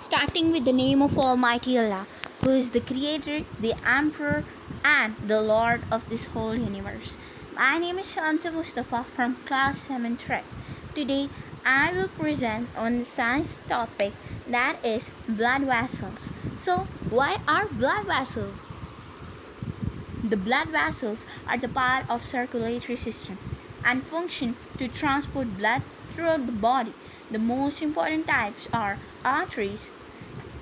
starting with the name of Almighty Allah, who is the Creator, the Emperor, and the Lord of this whole universe. My name is Shanzay Mustafa from class 7 Trek. Today, I will present on the science topic that is blood vessels. So, what are blood vessels? The blood vessels are the part of circulatory system and function to transport blood throughout the body. The most important types are arteries,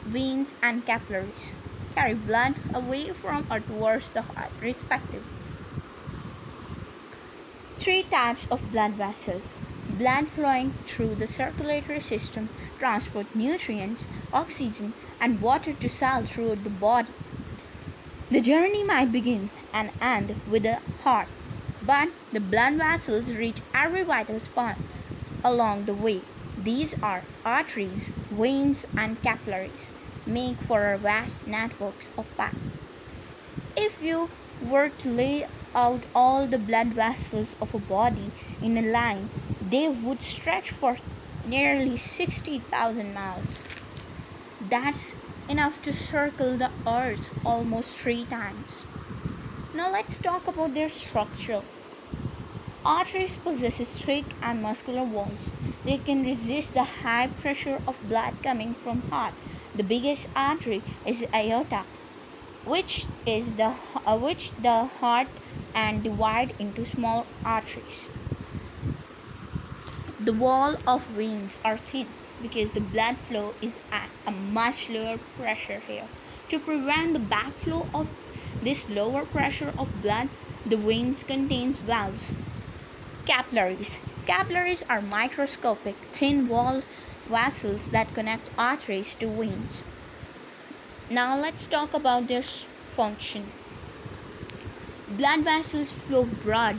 veins, and capillaries. Carry blood away from or towards the heart, respectively. Three types of blood vessels. Blood flowing through the circulatory system transport nutrients, oxygen, and water to cells throughout the body. The journey might begin and end with the heart, but the blood vessels reach every vital spot along the way. These are arteries, veins, and capillaries, make for vast networks of blood. If you were to lay out all the blood vessels of a body in a line, they would stretch for nearly 60,000 miles. That's enough to circle the earth almost three times. Now let's talk about their structure. Arteries possess thick and muscular walls. They can resist the high pressure of blood coming from heart. The biggest artery is aorta, which is the uh, which the heart and divide into small arteries. The wall of veins are thin because the blood flow is at a much lower pressure here. To prevent the backflow of this lower pressure of blood, the veins contains valves Capillaries. Capillaries are microscopic, thin walled vessels that connect arteries to veins. Now let's talk about their function. Blood vessels flow blood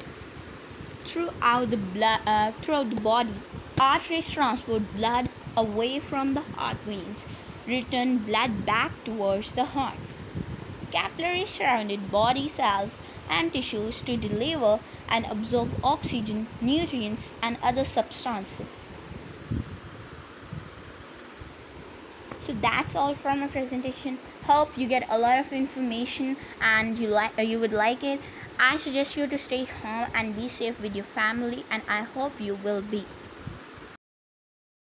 throughout the blood, uh, throughout the body. Arteries transport blood away from the heart veins, return blood back towards the heart. Capillaries surrounded body cells and tissues to deliver and absorb oxygen, nutrients, and other substances. So that's all from my presentation. Hope you get a lot of information and you like uh, you would like it. I suggest you to stay home and be safe with your family and I hope you will be.